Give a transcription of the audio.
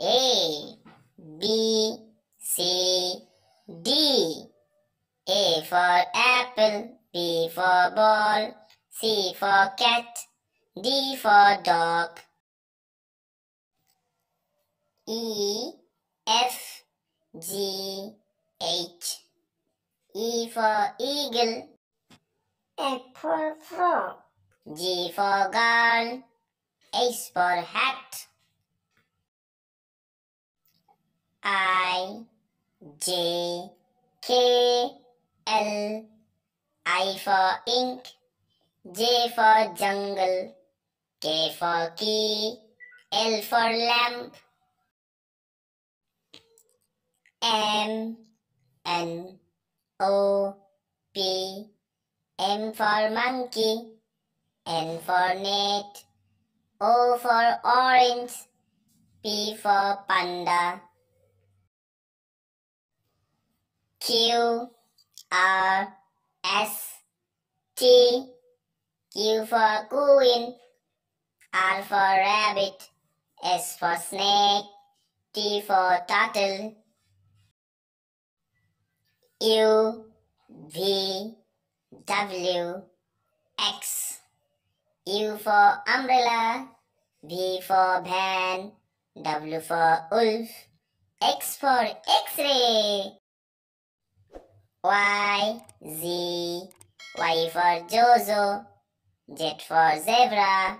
A B C D. A for apple B for ball C for cat D for dog. E F G H. E for eagle F for frog. G for girl H for hat I J K L I for ink J for jungle K for key L for lamp M N O P M for monkey N for net O for orange P for panda Q R S T. Q for queen R for rabbit S for snake T for turtle. U V W X. U for umbrella V for van W for wolf X for x-ray Y Z Y for Jozo Z for zebra